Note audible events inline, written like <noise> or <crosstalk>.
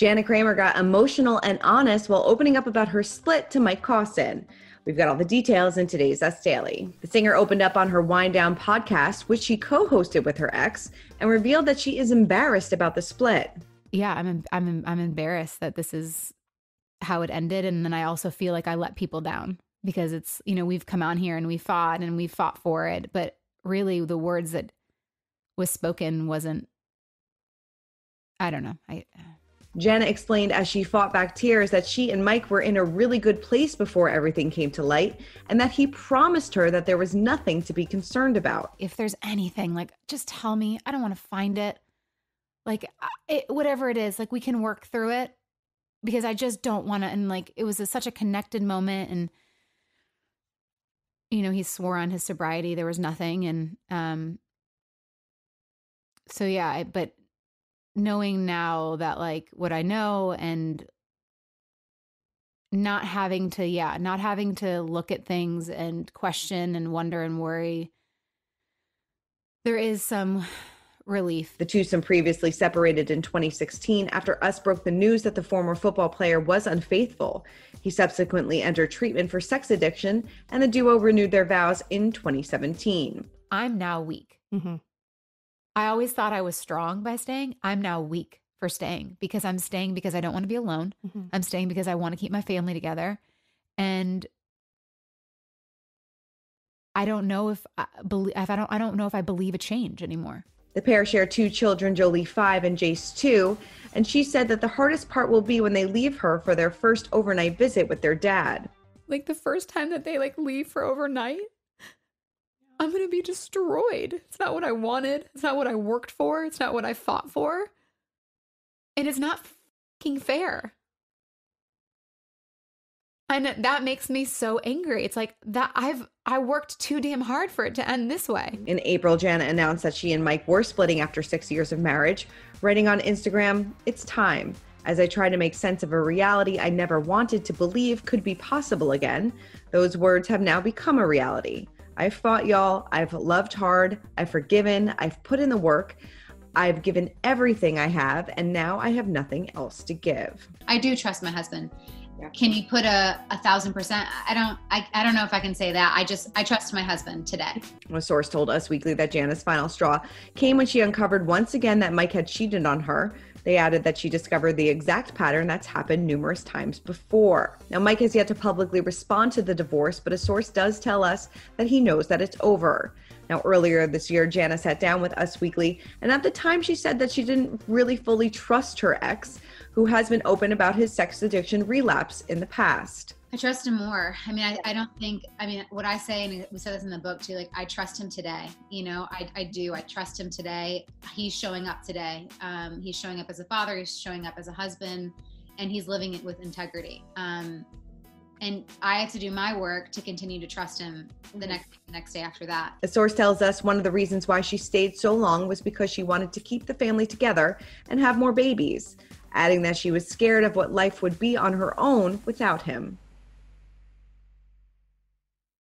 Jana Kramer got emotional and honest while opening up about her split to Mike Caussin. We've got all the details in today's Us Daily. The singer opened up on her Whine Down podcast, which she co hosted with her ex, and revealed that she is embarrassed about the split. Yeah, I'm, I'm, I'm embarrassed that this is how it ended. And then I also feel like I let people down because it's, you know, we've come on here and we fought and we fought for it. But really, the words that was spoken wasn't, I don't know. I, Jana explained as she fought back tears that she and Mike were in a really good place before everything came to light and that he promised her that there was nothing to be concerned about. If there's anything, like, just tell me. I don't want to find it. Like, it, whatever it is, like, we can work through it because I just don't want to. And like, it was a, such a connected moment. And, you know, he swore on his sobriety. There was nothing. And, um, so yeah, but knowing now that like what I know and not having to yeah not having to look at things and question and wonder and worry. There is some <sighs> relief. The twosome previously separated in 2016 after us broke the news that the former football player was unfaithful. He subsequently entered treatment for sex addiction and the duo renewed their vows in 2017 i'm now weak. Mm-hmm. I always thought I was strong by staying. I'm now weak for staying because I'm staying because I don't want to be alone. Mm-hmm. I'm staying because I want to keep my family together. And I don't know if I believe if I don't I don't know if I believe a change anymore. The pair share two children, Jolie 5 and Jace 2, and she said that the hardest part will be when they leave her for their first overnight visit with their dad. Like the first time that they like leave for overnight? I'm going to be destroyed. It's not what I wanted. It's not what I worked for. It's not what I fought for. And it's not fucking fair. And that makes me so angry. It's like that I've I worked too damn hard for it to end this way. In April, Jana announced that she and Mike were splitting after 6 years of marriage, writing on Instagram, "It's time." As I try to make sense of a reality I never wanted to believe could be possible again, those words have now become a reality. I've fought y'all. I've loved hard. I've forgiven. I've put in the work. I've given everything I have, and now I have nothing else to give. I do trust my husband. Can you put a, a thousand percent? I don't. I, I don't know if I can say that. I just I trust my husband today. A source told Us Weekly that Jana's final straw came when she uncovered once again that Mike had cheated on her. They added that she discovered the exact pattern that's happened numerous times before. Now, Mike has yet to publicly respond to the divorce, but a source does tell us that he knows that it's over. Now, earlier this year, Jana sat down with Us Weekly, and at the time she said that she didn't really fully trust her ex, who has been open about his sex addiction relapse in the past. I trust him more. I mean, I, I don't think, I mean, what I say, and we said this in the book too, like, I trust him today. You know, I, I do. I trust him today. He's showing up today. Um, he's showing up as a father, he's showing up as a husband, and he's living it with integrity. Um, and I had to do my work to continue to trust him the next the next day after that. The source tells us one of the reasons why she stayed so long was because she wanted to keep the family together and have more babies, adding that she was scared of what life would be on her own without him.